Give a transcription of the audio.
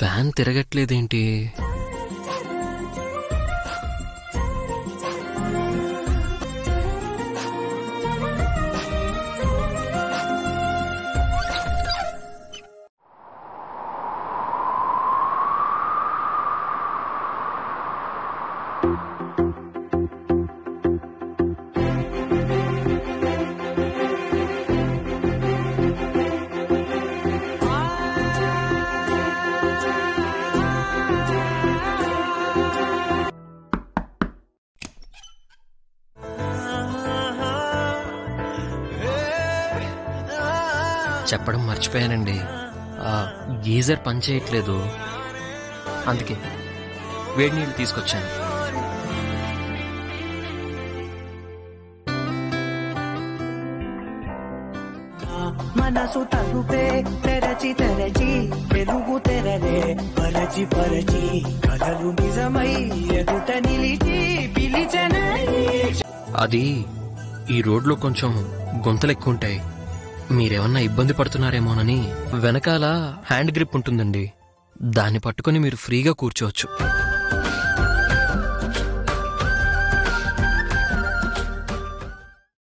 Fan తిరగట్లేదేంటి? చెప్పడం మర్చిపోయానండి. ఆ గీజర్ పనిచేయట్లేదు అందుకే వేడి నీళ్ళు తీసుకొచ్చాను. మనసు తలుపే తెరచి తెరచి వెలుగు తెరలే పరచి పరచి కథలు నిజమై ఎదుట నిలిచి పిలిచనై. అది ఈ రోడ్లో కొంచెం గుంతలు ఎక్కువ ఉంటాయి మీరేమన్నా ఇబ్బంది పడుతున్నారేమోనని వెనకాల హ్యాండ్ గ్రిప్ ఉంటుందండి. దాన్ని పట్టుకొని మీరు ఫ్రీగా కూర్చోవచ్చు.